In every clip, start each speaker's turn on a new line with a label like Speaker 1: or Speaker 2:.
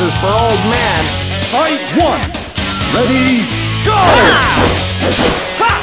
Speaker 1: allowances for old man.
Speaker 2: Fight one. Ready, go! Fight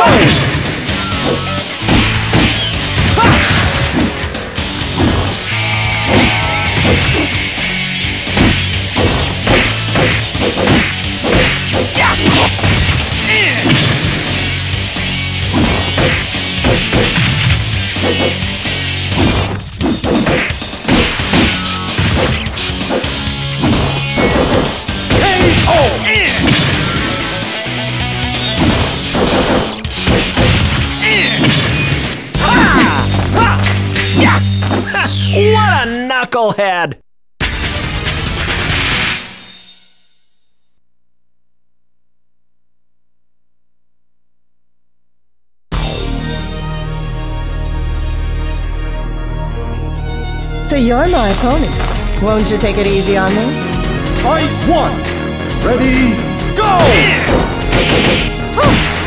Speaker 2: go!
Speaker 1: Knucklehead!
Speaker 3: So you're my opponent. Won't you take it easy on me?
Speaker 2: Fight one! Ready, go! KO!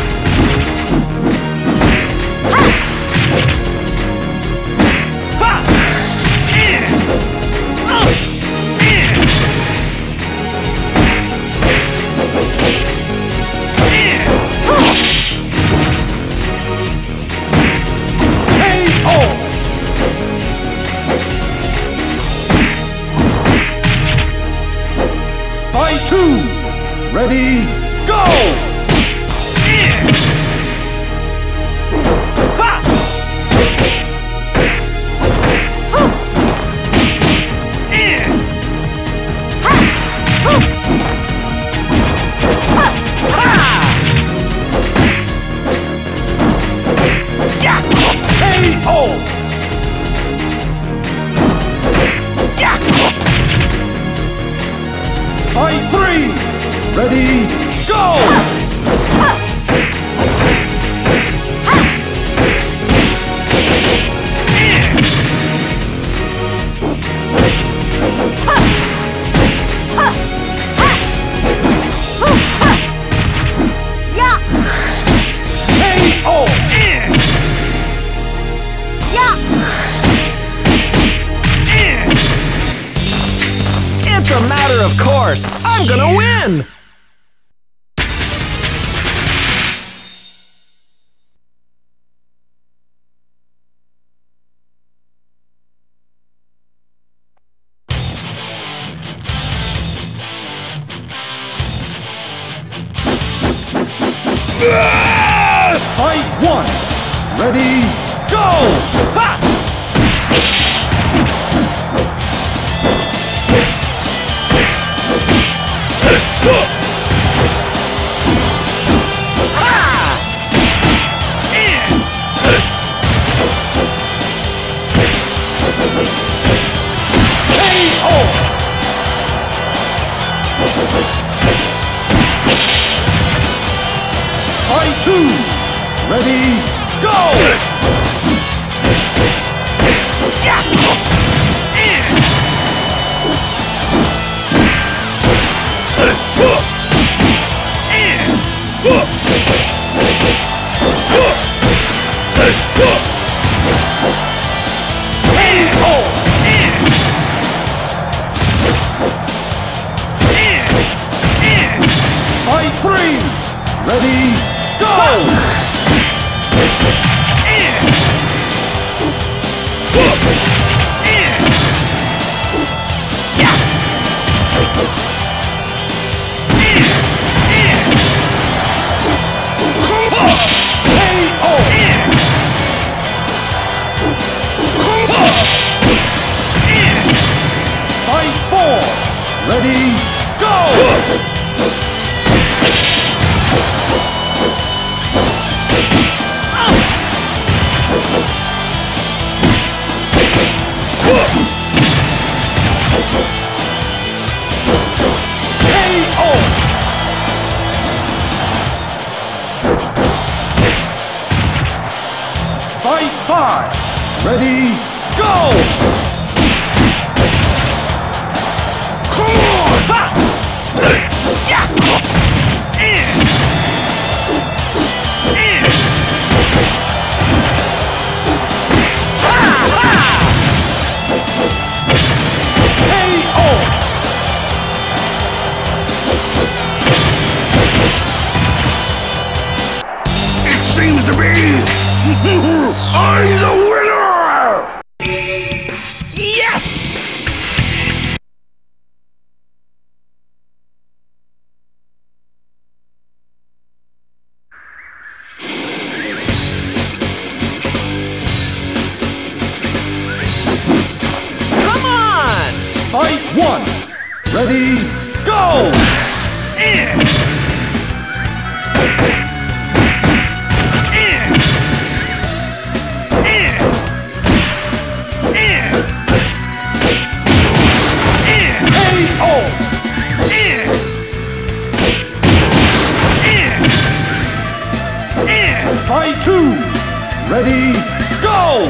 Speaker 1: course! I'm gonna win! Fight one! Ready, go! Ready, go! Ready, go! Fight one. Ready, go! In! Fight two! Ready, go!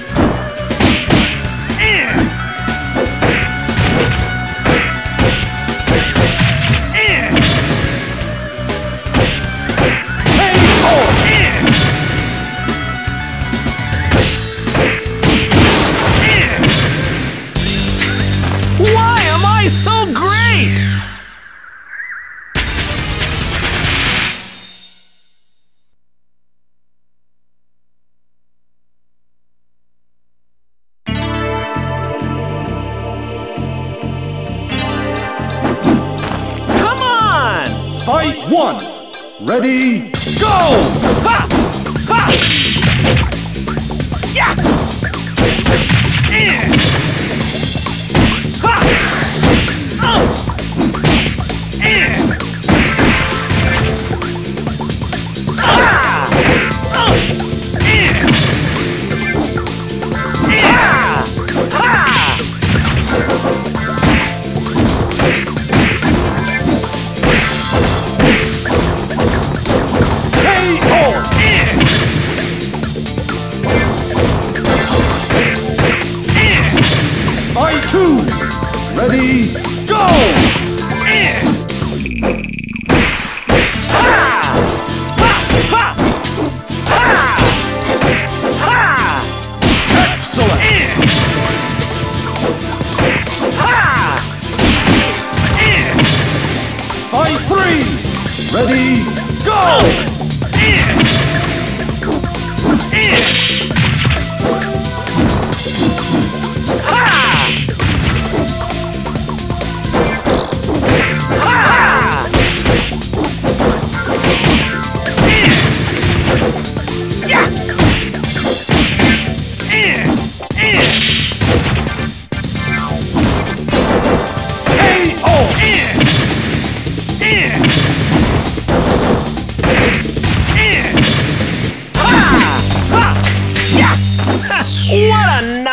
Speaker 1: one. Ready, go! Ha! Ha! Yeah!
Speaker 2: yeah. two,
Speaker 1: ready, go!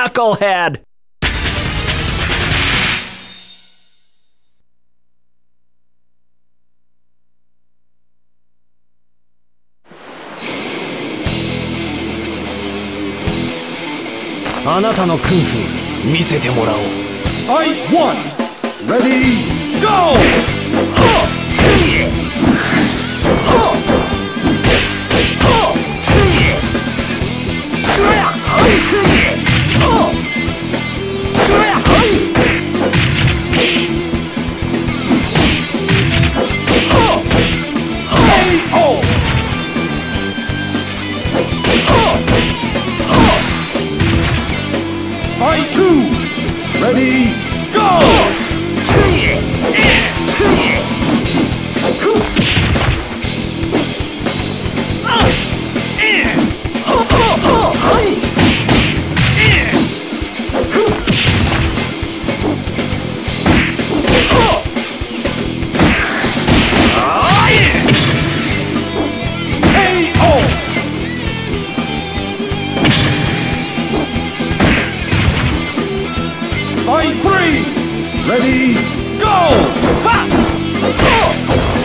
Speaker 1: Knucklehead!
Speaker 2: Fight one! Ready, go! Fight three! Ready, go! Ha!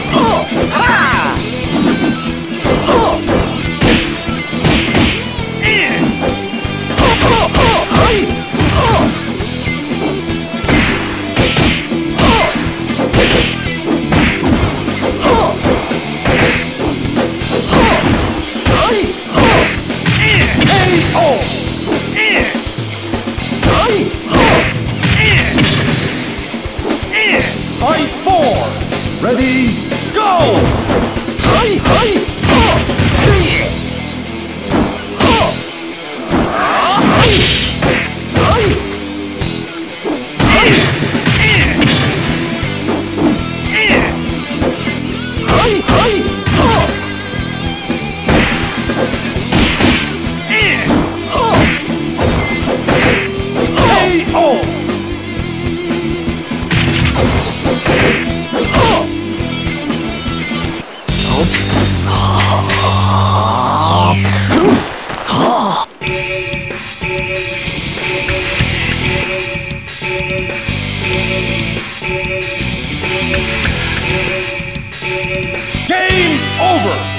Speaker 2: Game over!